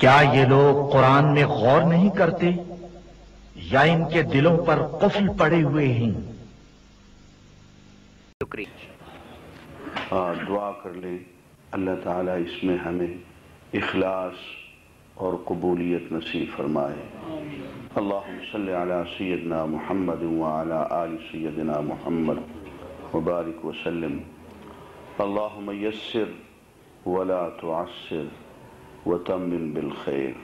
क्या ये लोग कुरान में गौर नहीं करते या इनके दिलों पर कुफल पड़े हुए हैं हाँ दुआ कर ले अल्लाह ताला इसमें हमें इखलास और कबूलियत नसीब फरमाए। सल्ला सैदना मोहम्मद वाला सैदना मोहम्मद मुबारक वसलम अल्लाह यसर वला तुअसर वतमिन बिलखैर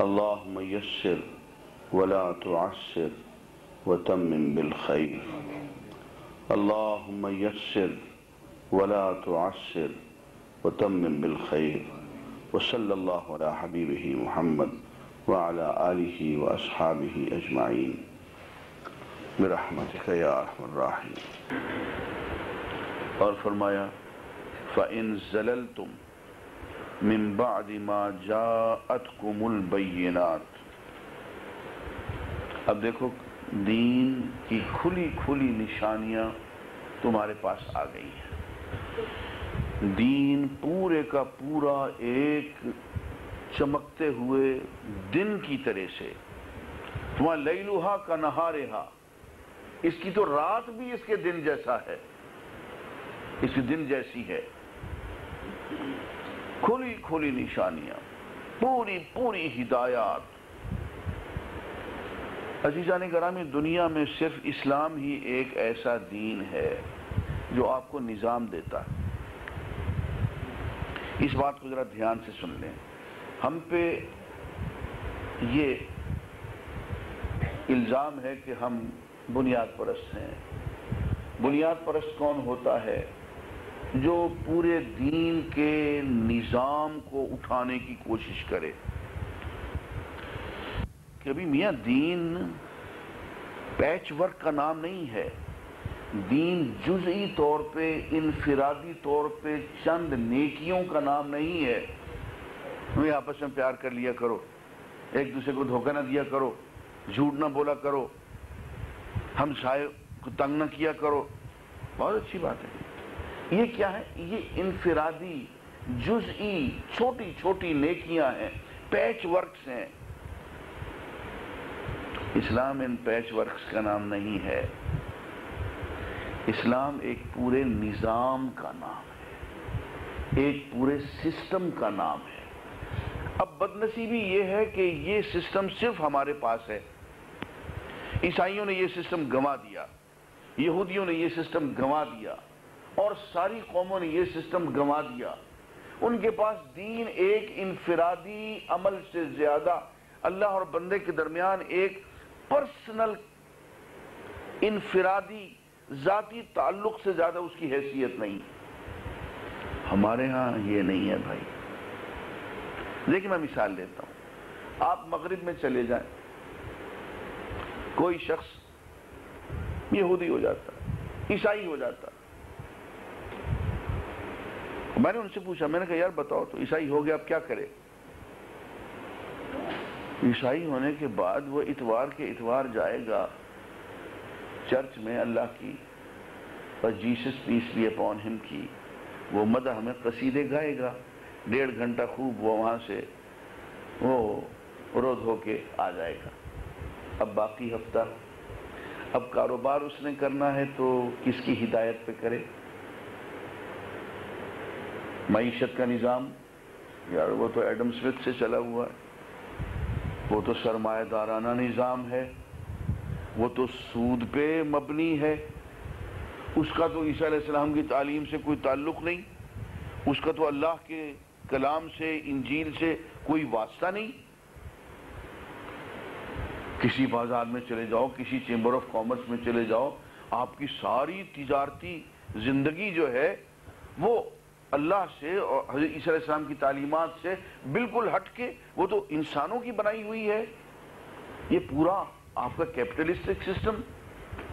अल्लाह यसर वला तुअसर वतमिन बिलखैर अल्लाह यसर वला तुअसर वतमिन बिलखैर व अस्हाबिही अजमाइन बिरहमतिक या अरहमर राहिमीन और फरमाया बैयिनात अब देखो दीन की खुली खुली निशानियाँ तुम्हारे पास आ गई हैं दीन पूरे का पूरा एक चमकते हुए दिन की तरह से। तुम्हारा लईलुहा का नहारेहा इसकी तो रात भी इसके दिन जैसा है। इसकी दिन जैसी है। खुली खुली निशानियाँ, पूरी पूरी हिदायत। अजीजान करामी, दुनिया में सिर्फ़ इस्लाम ही एक ऐसा दीन है जो आपको निज़ाम देता है। इस बात को ज़रा ध्यान से सुन लें। हम पे ये इल्ज़ाम है कि हम बुनियाद परस्त हैं। बुनियाद परस्त कौन होता है? जो पूरे दीन के निज़ाम को उठाने की कोशिश करे। कि अभी मियाँ, दीन पैच वर्क का नाम नहीं है। दीन जुजई तौर पे, इनफिरादी तौर पे चंद नेकियों का नाम नहीं है। तुम्हें आपस में प्यार कर लिया करो। एक दूसरे को धोखा ना दिया करो। झूठ ना बोला करो। हम साय को तंग ना किया करो। बहुत अच्छी बात है। ये क्या है? ये इनफिरादी, जुजई छोटी छोटी नेकियाँ हैं पैच वर्क्स हैं। इस्लाम इन पैच वर्क्स का नाम नहीं है। इस्लाम एक पूरे निज़ाम का नाम है, एक पूरे सिस्टम का नाम है। अब बदनसीबी ये है कि ये सिस्टम सिर्फ़ हमारे पास है। ईसाइयों ने ये सिस्टम गंवा दिया, यहूदियों ने ये सिस्टम गंवा दिया, और सारी कौमों ने ये सिस्टम गंवा दिया। उनके पास दीन एक इनफिरादी अमल से ज़्यादा अल्लाह और बंदे के दरमियान एक पर्सनल इनफिरादी जाती ताल्लुक से ज़्यादा उसकी हैसियत नहीं। हमारे यहाँ ये नहीं है भाई। देखिए मैं मिसाल देता हूँ। आप मगरिब में चले जाएँ। कोई शख्स यहूदी हो जाता, ईसाई हो जाता। मैंने उनसे पूछा, मैंने कहा, यार बताओ तो ईसाई हो गया, अब क्या करे? ईसाई होने के बाद वो इतवार के इतवार जाएगा। चर्च में अल्लाह की और जीसस पीस भी अपॉन हिम की वो मदा हमें कसीदे गाएगा। डेढ़ घंटा खूब वो वहाँ से वो रोध होके आ जाएगा। अब बाकी हफ़्ता, अब कारोबार उसने करना है तो किसकी हिदायत पे करे? मीशत का निज़ाम? यार वो तो एडम स्मिथ से चला हुआ है। वो तो सरमादाराना निज़ाम है। वो तो सूद पे मबनी है। उसका तो ईसा की तालीम से कोई ताल्लुक नहीं। उसका तो अल्लाह के कलाम से, इंजील से कोई वास्ता नहीं। किसी बाज़ार में चले जाओ, किसी चेंबर ऑफ़ कॉमर्स में चले जाओ, आपकी सारी तिजारती ज़िंदगी जो है, वो अल्लाह से और हज़रत ईसा की तालीमात से बिल्कुल हटके वो तो इंसानों की बनाई हुई है। ये पूरा आपका कैपिटलिस्टिक सिस्टम,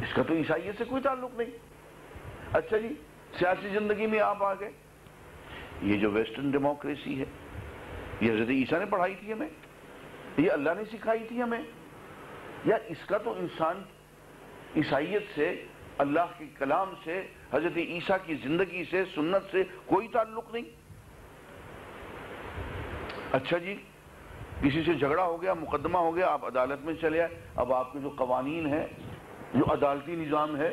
इसका तो ईसाइयत से कोई ताल्लुक नहीं। अच्छा जी, सियासी ज़िंदगी में आप आ गए। ये जो वेस्टर्न डेमोक्रेसी है, ये हज़रत ईसा ने पढ़ाई थी हमें, ये अल्लाह ने सिखाई थी हमें। या इसका तो इंसान ईसाइत से, अल्लाह के कलाम से, हज़रत ईसा की ज़िंदगी से, सुन्नत से कोई ताल्लुक नहीं। अच्छा जी किसी से झगड़ा हो गया, मुकदमा हो गया, आप अदालत में चले आए। अब आपके जो कवानीन है, जो अदालती निज़ाम है,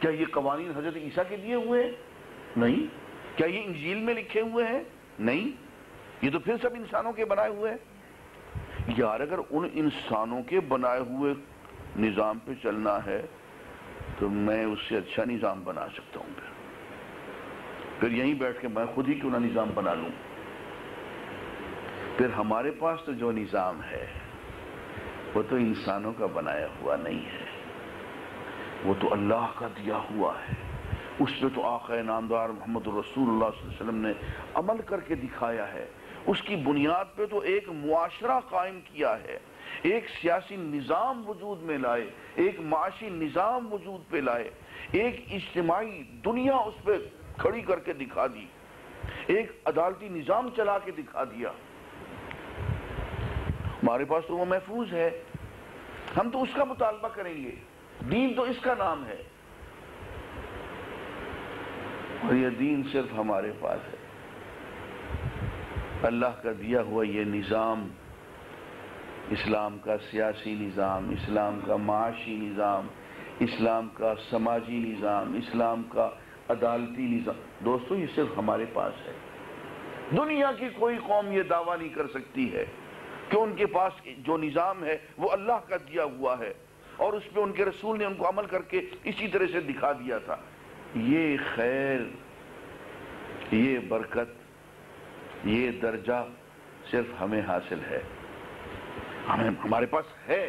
क्या ये कवानीन हज़रत ईसा के दिए हुए हैं? नहीं। क्या ये इंजील में लिखे हुए हैं? नहीं। ये तो फिर सब इंसानों के बनाए हुए हैं। यार, अगर उन इंसानों के बनाए हुए निज़ाम पे चलना है तो मैं उससे अच्छा निज़ाम बना सकता हूँ फिर। फिर यहीं बैठ के मैं खुद ही क्यों ना निज़ाम बना लूँ? फिर हमारे पास तो जो निज़ाम है, वो तो इंसानों का बनाया हुआ नहीं है। वो तो अल्लाह का दिया हुआ है। उस पर तो आका नामदार मोहम्मद सल्लल्लाहु वसल्लम ने अमल करके दिखाया है। उसकी बुनियाद पे तो एक मुआशरा कायम किया है। एक सियासी निज़ाम वजूद में लाए, एक माशी निज़ाम वजूद पे लाए, एक इज्तमाही दुनिया उस पर खड़ी करके दिखा दी, एक अदालती निज़ाम चला के दिखा दिया। हमारे पास तो वो महफूज है। हम तो उसका मुतालबा करेंगे। दीन तो इसका नाम है। और ये दीन सिर्फ़ हमारे पास है। अल्लाह का दिया हुआ ये निज़ाम, इस्लाम का सियासी निज़ाम, इस्लाम का माशी निज़ाम, इस्लाम का समाजी निज़ाम, इस्लाम का अदालती निज़ाम, दोस्तों, ये सिर्फ़ हमारे पास है। दुनिया की कोई कौम ये दावा नहीं कर सकती है। कि उनके पास जो निज़ाम है, वो अल्लाह का दिया हुआ है। और उस पर उनके रसूल ने उनको अमल करके इसी तरह से दिखा दिया था। ये खैर, ये बरकत, ये दर्जा सिर्फ़ हमें हासिल है। हमें, हमारे पास है।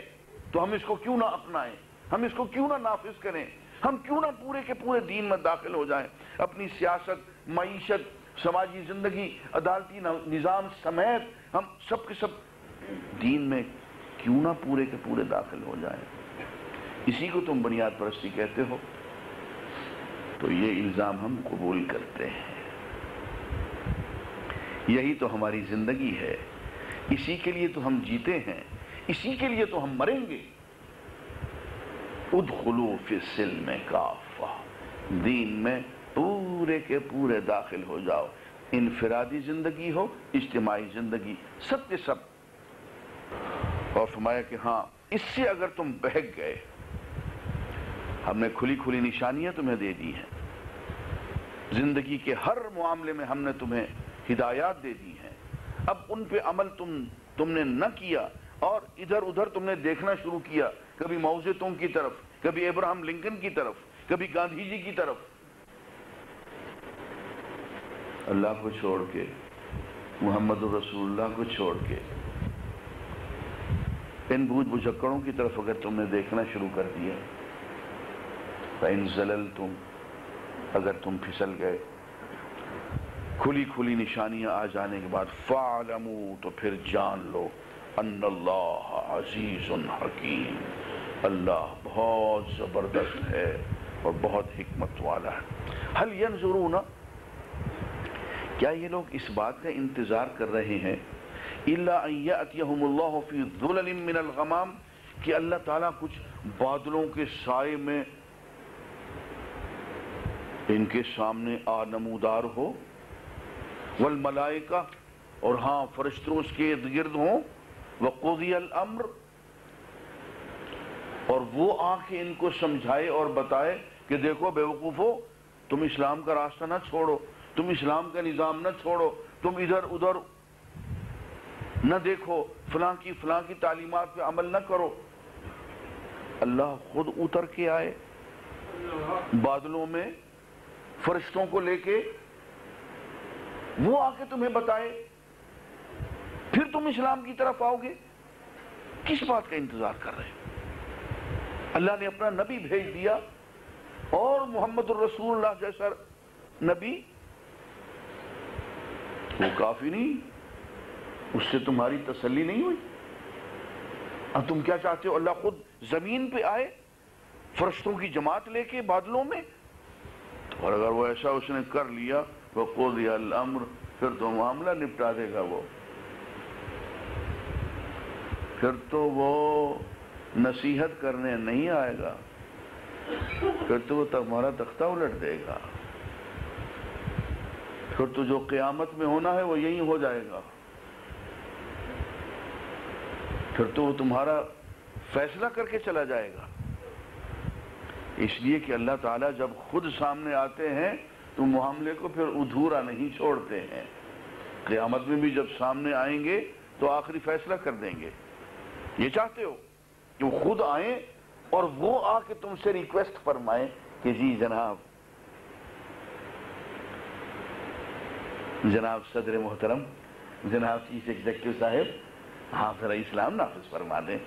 तो हम इसको क्यों ना अपनाएँ? हम इसको क्यों ना नाफिज करें? हम क्यों ना पूरे के पूरे दीन में दाखिल हो जाएँ? अपनी सियासत मीशत समाजी ज़िंदगी, अदालती निज़ाम समेत हम सब के सब दीन में क्यों ना पूरे के पूरे दाखिल हो जाएँ? इसी को तुम बुनियाद परस्ती कहते हो। तो ये इल्ज़ाम हम कबूल करते हैं। यही तो हमारी ज़िंदगी है। इसी के लिए तो हम जीते हैं। इसी के लिए तो हम मरेंगे। उदखलू फिल में काफा। दीन में पूरे के पूरे दाखिल हो जाओ। इनफरादी ज़िंदगी हो इज्तमाही ज़िंदगी सब के सब और फरमाया कि हाँ इससे अगर तुम बहक गए, हमने खुली खुली निशानियाँ तुम्हें दे दी हैं। ज़िंदगी के हर मामले में हमने तुम्हें हिदायत दे दी हैं। अब उन पे अमल तुम, तुमने न किया और इधर उधर तुमने देखना शुरू किया। कभी मौजतों की तरफ़, कभी इब्राहिम लिंकन की तरफ़, कभी गांधी जी की तरफ़। अल्लाह को छोड़ के मोहम्मद रसूलुल्लाह को छोड़ के इन बूझ बुझक्कड़ों की तरफ़ अगर तुमने देखना शुरू कर दिया इन जलल तुम अगर तुम फिसल गए खुली खुली निशानियाँ आ जाने के बाद फालमू तो फिर जान लो अल्लाह अज़ीज़ हकीम, अल्लाह बहुत ज़बरदस्त है और बहुत हिकमत वाला है। हल यन ना क्या ये लोग इस बात का इंतज़ार कर रहे हैं मिनलगमाम कि अल्लाह ताला कुछ बादलों के साय में इनके सामने आ नमूदार हो, वल मलाइका और हाँ फरिश्तों उसके इर्द गिर्द हों वक़ुदी अम्र, और वो आके इनको समझाए और बताए कि देखो बेवकूफ़ो तुम इस्लाम का रास्ता ना छोड़ो, तुम इस्लाम का निज़ाम न छोड़ो, तुम इधर उधर न देखो, फलां की फलां की तालीमत पे अमल न करो। अल्लाह खुद उतर के आए। बादलों में फरिश्तों को लेके वो आके तुम्हें बताए। फिर तुम इस्लाम की तरफ़ आओगे। किस बात का इंतज़ार कर रहे हो? अल्लाह ने अपना नबी भेज दिया और मोहम्मद रसूलुल्लाह जैसा नबी वो काफ़ी नहीं उससे तुम्हारी तसल्ली नहीं हुई? अब तुम क्या चाहते हो? अल्लाह खुद ज़मीन पे आए, फरिश्तों की जमात लेके बादलों में? और अगर वो ऐसा उसने कर लिया वो को दिया फिर तो मामला निपटा देगा वो। फिर तो वो नसीहत करने नहीं आएगा। फिर तो वो तुम्हारा तख्ता उलट देगा। फिर तो जो क्यामत में होना है वो यही हो जाएगा। फिर तो वो तुम्हारा फैसला करके चला जाएगा। इसलिए कि अल्लाह ताला जब खुद सामने आते हैं तो मामले को फिर अधूरा नहीं छोड़ते हैं। क्यामत में भी जब सामने आएँगे तो आखिरी फैसला कर देंगे। ये चाहते हो कि वो खुद आए और वो आके तुमसे रिक्वेस्ट फरमाए कि जी जनाब जनाब सदर मोहतरम, जनाब चीफ एग्जेक्टिव साहब हाँ जरा इस्लाम नाफिज फरमा दें।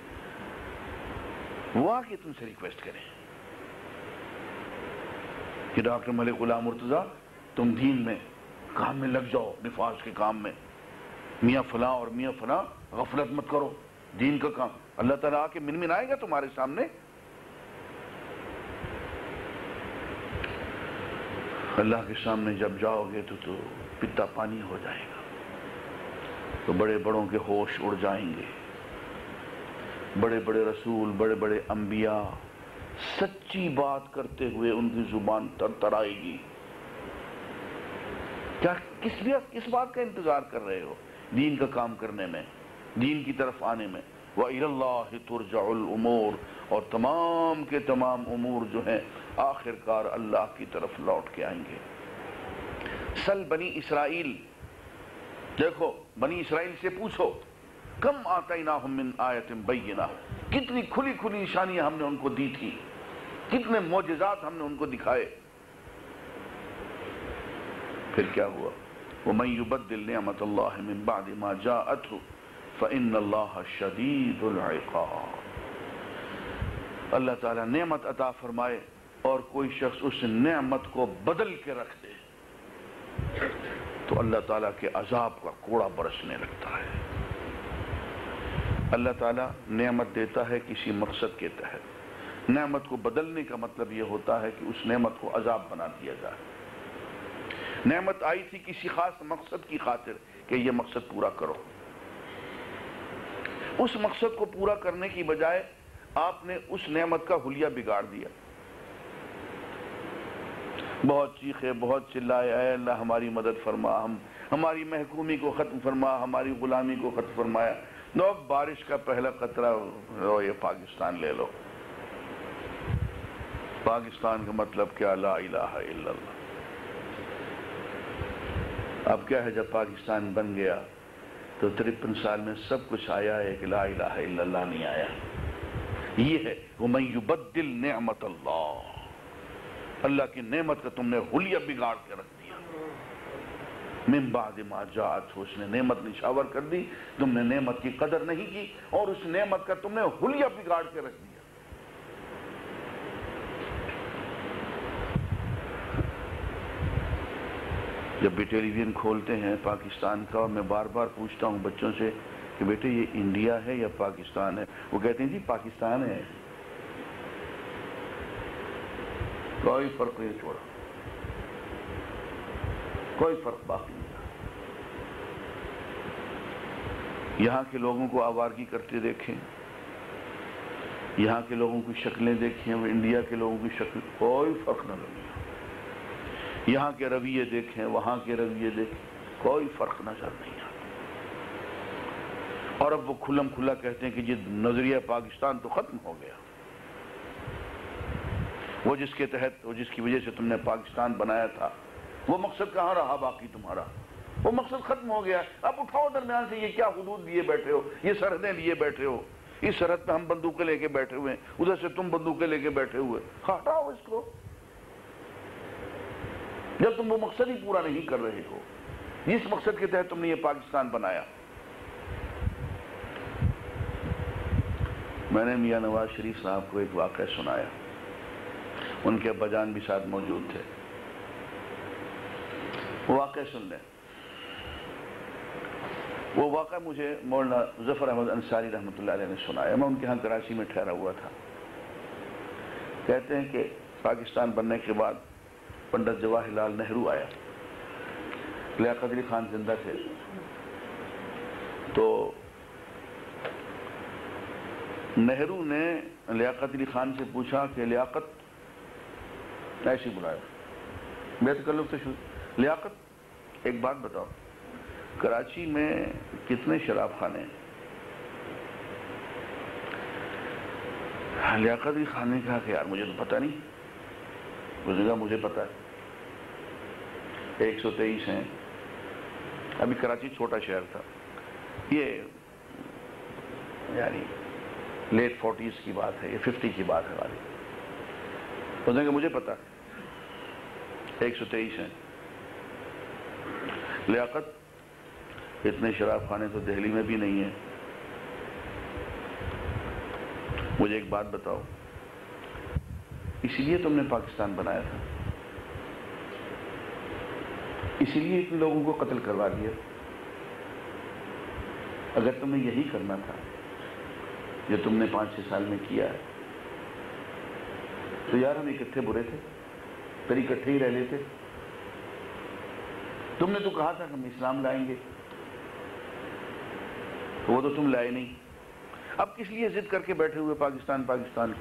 वो आके तुमसे रिक्वेस्ट करें कि डॉक्टर मलिक गुलाम मुर्तजा, तुम दीन में काम में लग जाओ, निफाज के काम में। मियाँ फला और मियाँ फला गफलत मत करो, दीन का काम। अल्लाह ताला आके मिन आएगा तुम्हारे सामने। अल्लाह के सामने जब जाओगे तो तो पिता पानी हो जाएगा। तो बड़े बड़ों के होश उड़ जाएँगे। बड़े बड़े रसूल बड़े बड़े अंबिया, सच्ची बात करते हुए उनकी ज़ुबान तर क्या किस भी किस बात का इंतज़ार कर रहे हो? दीन का काम करने में, दीन की तरफ़ आने में। उमूर, और तमाम के तमाम उमूर जो हैं, आखिरकार अल्लाह की तरफ़ लौट के आएँगे। सल बनी इसराइल देखो, बनी इसराइल से पूछो, कम आता ना मिन आयतम बैना कितनी खुली खुली निशानियाँ हमने उनको दी थी? कितने मोजात हमने उनको दिखाए? फिर क्या हुआ? वो मैं युबद्दिल नियामत अल्लाह मिन बाद मा जाअत फ़िन इक़ाब। अल्लाह ताला नेमत अता फरमाए, और कोई शख्स उस नेमत को बदल के रख दे। तो अल्लाह ताला के अजाब का कोड़ा बरसने लगता है। अल्लाह ताला नेमत देता है किसी मकसद के तहत। नेमत को बदलने का मतलब यह होता है कि उस नेमत को अजाब बना दिया जाए। नेमत आई थी किसी खास मकसद की खातिर कि यह मकसद पूरा करो। उस मकसद को पूरा करने की बजाय आपने उस नेमत का हुलिया बिगाड़ दिया। बहुत चीखे बहुत चिल्लाए अल्लाह, हमारी मदद फरमा, हम, हमारी महकूमी को ख़त्म फरमा, हमारी गुलामी को ख़त्म फरमाया। लो बारिश का पहला कतरा लो, ये पाकिस्तान ले लो। पाकिस्तान का मतलब क्या? ला इलाहा इल्लल्लाह। अब क्या है, जब पाकिस्तान बन गया तो तिरपन साल में सब कुछ आया है कि ला इलाहा इल्लल्लाह नहीं आया। ये है वो मैं युबद्दिल नेमत अल्लाह। अल्लाह की नेमत का तुमने हुलिया बिगाड़ के रख दिया। मिम्बाद जात उसने नेमत निशावर कर दी, तुमने नेमत की कदर नहीं की, और उस नेमत का तुमने हुलिया बिगाड़ के रख दिया। जब भी टेलीविज़न खोलते हैं पाकिस्तान का, मैं बार बार पूछता हूँ बच्चों से कि बेटे ये इंडिया है या पाकिस्तान है? वो कहते हैं, जी, पाकिस्तान है। कोई फ़र्क नहीं छोड़ा। कोई फ़र्क बाकी नहीं यहाँ के लोगों को आवारगी करते देखें। यहाँ के लोगों की शक्लें देखें वो इंडिया के लोगों की शक्ल, कोई फ़र्क न लगे। यहाँ के रवैये देखें, वहाँ के रवैये देखें, कोई फ़र्क नज़र नहीं आता। और अब वो खुलम खुला कहते हैं कि जी नज़रिया पाकिस्तान तो खत्म हो गया। वो जिसके तहत, वो जिसकी वजह से तुमने पाकिस्तान बनाया था, वो मकसद कहाँ रहा बाकी तुम्हारा? वो मकसद खत्म हो गया। अब उठाओ दरमियान से, ये क्या हदूद लिए बैठे हो? ये सरहदें लिए बैठे हो? इस सरहद पे हम बंदूकें लेके बैठे हुए हैं। उधर से तुम बंदूकें लेके बैठे हुए हटाओ इसको। जब तुम वो मकसद ही पूरा नहीं कर रहे हो, जिस मकसद के तहत तुमने ये पाकिस्तान बनाया। मैंने मियाँ नवाज़ शरीफ साहब को एक वाक़ सुनाया। उनके अब्बाजान भी साथ मौजूद थे। वाक़ सुन लें। वो वाक़ मुझे मौलाना जफ़र अहमद अंसारी रहमत ने सुनाया। मैं उनके यहाँ कराची में ठहरा हुआ था। कहते हैं कि पाकिस्तान बनने के बाद पंडित जवाहरलाल नेहरू आया। लियाकत अली खान ज़िंदा थे। तो नेहरू ने लियाकत अली खान से पूछा कि लियाकत ऐसे बुलाया। बेतकल्लुफ से शुरू लियाकत, एक बात बताओ। कराची में कितने शराब खाने हैं? लियाकत अली खाने कहा कि यार, मुझे तो पता नहीं। उसने मुझे पता है। एक सौ तेईस हैं। अभी कराची छोटा शहर था। ये, यानी लेट फोर्टीज की बात है, ये फिफ्टी की बात है वाली उसने कहा, मुझे पता एक सौ तेईस हैं लियाकत, इतने शराब खाने तो दिल्ली में भी नहीं है। मुझे एक बात बताओ। इसलिए तुमने पाकिस्तान बनाया था। इसीलिए इतने लोगों को कत्ल करवा दिया। अगर तुम्हें यही करना था, जो तुमने पाँच छह साल में किया है तो यार हम इकट्ठे बुरे थे? फिर इकट्ठे ही रह लेते। तुमने तो कहा था कि हम इस्लाम लाएँगे। तो वो तो तुम लाए नहीं। अब किस लिए जिद करके बैठे हुए पाकिस्तान पाकिस्तान?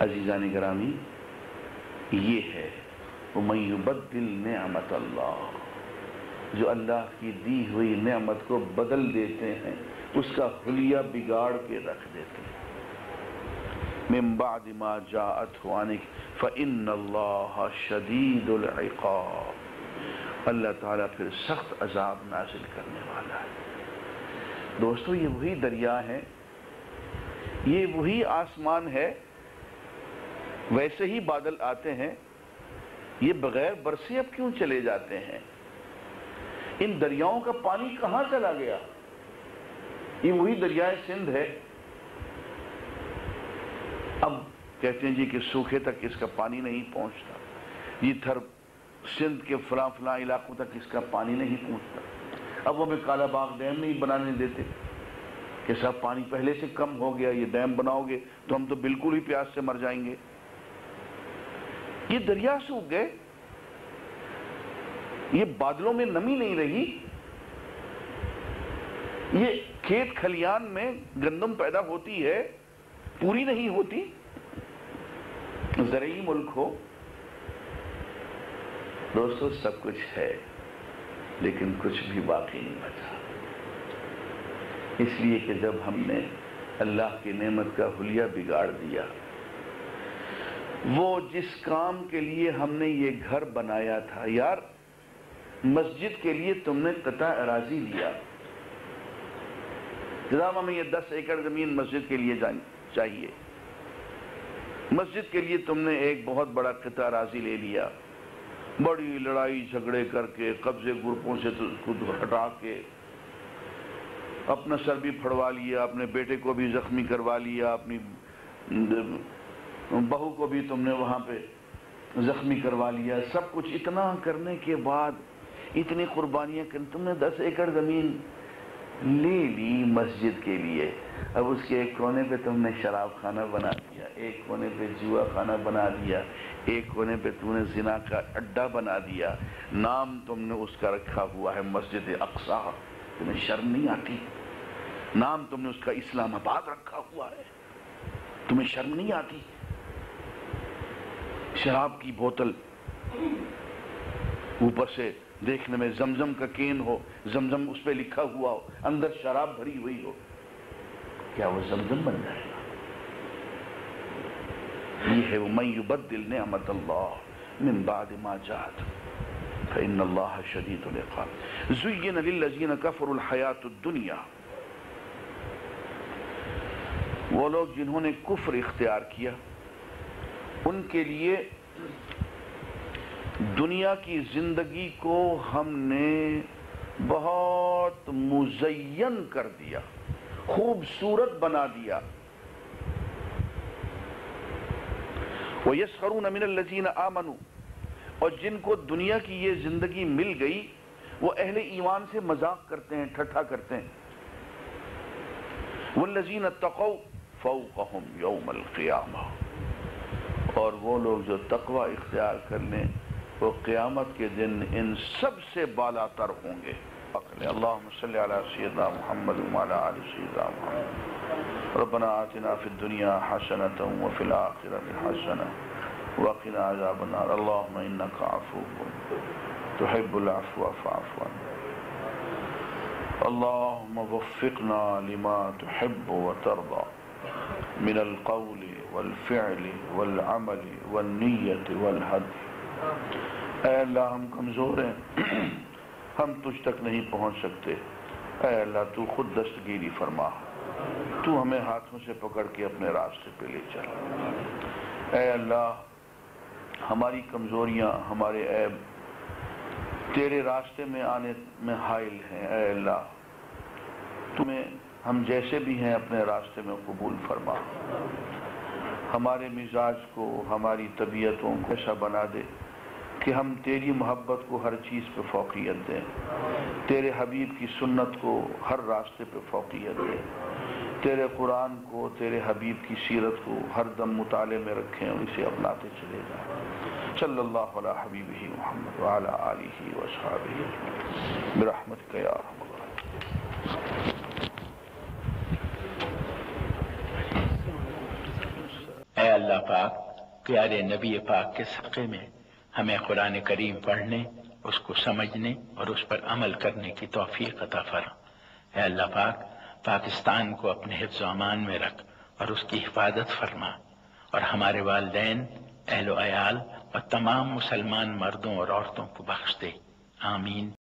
अजीजा ने ग्रामी ये है उमयुबद्दिल नेमत अल्लाह। जो अल्लाह की दी हुई नेमत को बदल देते हैं, उसका हुलिया बिगाड़ के रख देते हैं। मिम्बादिमा जात फ़िन अल्लाह शदीदुल इक़ाब। अल्लाह ताला फिर सख्त अजाब नाजिल करने वाला है। दोस्तों, ये वही दरिया है, ये वही आसमान है, वैसे ही बादल आते हैं, ये बगैर बरसे अब क्यों चले जाते हैं? इन दरियाओं का पानी कहाँ चला गया? ये वही दरियाए सिंध है अब कहते हैं जी कि सूखे तक इसका पानी नहीं पहुँचता। ये थर सिंध के फला फला इलाकों तक इसका पानी नहीं पहुँचता। अब वो हमें काला बाग डैम नहीं बनाने देते। कि सब पानी पहले से कम हो गया, ये डैम बनाओगे तो हम तो बिल्कुल ही प्यास से मर जाएँगे। ये दरिया सूख गए। ये बादलों में नमी नहीं रही। ये खेत खलियान में गंदम पैदा होती है, पूरी नहीं होती। ज़रिए मुल्क हो। दोस्तों, सब कुछ है, लेकिन कुछ भी बाकी नहीं बचा। इसलिए कि जब हमने अल्लाह की नेमत का हुलिया बिगाड़ दिया, वो जिस काम के लिए हमने ये घर बनाया था, यार, मस्जिद के लिए तुमने कता अराजी लिया जनाब, हमें ये दस एकड़ ज़मीन मस्जिद के लिए चाहिए। मस्जिद के लिए तुमने एक बहुत बड़ा कता अराजी ले लिया। बड़ी लड़ाई झगड़े करके, कब्जे ग्रुपों से खुद हटा के, अपना सर भी फड़वा लिया, अपने बेटे को भी जख्मी करवा लिया, अपनी बहू को भी तुमने वहाँ पे जख्मी करवा लिया। सब कुछ इतना करने के बाद इतनी कुर्बानियाँ कर तुमने दस एकड़ ज़मीन ले ली मस्जिद के लिए। अब उसके एक कोने पे तुमने शराब खाना बना दिया, एक कोने पे जुआ खाना बना दिया, एक कोने पे तुमने जिना का अड्डा बना दिया। नाम तुमने उसका रखा हुआ है मस्जिद अक्सा। तुम्हें शर्म नहीं आती? नाम तुमने उसका इस्लामाबाद रखा हुआ है। तुम्हें शर्म नहीं आती? शराब की बोतल ऊपर से देखने में जमजम का केन हो, जमजम उस पर लिखा हुआ हो, अंदर शराब भरी हुई हो। क्या वो जमजम बन जाएगा? ये है वो मयुबद्दिल नेमत अल्लाह मिन बाद मा जात। फ़िन अल्लाह शदीदुल इक़ाब। ज़ुय्यिन लिल्लज़ीन कफ़रुल हयातुद दुनिया। वो लोग जिन्होंने कुफ्र इख्तियार किया, उनके लिए दुनिया की ज़िंदगी को हमने बहुत मुजयन कर दिया, खूबसूरत बना दिया। वो यसरून अमिन लजीन आमनु, और जिनको दुनिया की ये ज़िंदगी मिल गई, वो अहले ईमान से मज़ाक करते हैं, ठट्ठा करते हैं। वो लजीन तकौ फ़ौक़हुम यौमल क़ियामा। और वो लोग जो तकवा इख्तियार कर लें वो क़यामत के दिन इन सबसे बालातर होंगे। अल्लाह सैदना मोहम्मद सैदना मोहम्मद। रबना आतिना हसना वक़िना अफ़ूवुन तुहिब्बुल अफ़्व फ़अफ़ु अन्ना अल्लाहुम्मा वफ़्फ़िक़ना लिमा तुहिब्बु व तर्दा। मिनल अल्लाह, हम कमज़ोर हैं। हम तुझ तक नहीं पहुँच सकते। अल्लाह, तू खुद दस्तगीरी फरमा। तू हमें हाथों से पकड़ के अपने रास्ते पे ले चल। अल्लाह, हमारी कमज़ोरियाँ, हमारे ऐब, तेरे रास्ते में आने में हाइल हैं। अल्लाह, तुम्हें हम जैसे भी हैं, अपने रास्ते में कबूल फरमा। हमारे मिजाज को, हमारी तबीयतों को ऐसा बना दे। कि हम तेरी मोहब्बत को हर चीज़ पे फोकियत दें तेरे हबीब की सुन्नत को हर रास्ते पे फोकियत दें तेरे कुरान को, तेरे हबीब की सीरत को हर दम मुताले में रखें और इसे अपनाते चले जाएँ। अला हबीब ही मोहम्मद वाला आली कया अल्लाह पाक, प्यारे नबी पाक के सदक़े में हमें कुरान करीम पढ़ने, उसको समझने और उस पर अमल करने की तोफ़ी अता फरमा। अल्लाह पाक, पाकिस्तान को अपने हिफ्ज़ अमान में रख और उसकी हिफाजत फरमा और हमारे वालदेन अहलोयाल और तमाम मुसलमान मर्दों और औरतों को बख्श दे। आमीन।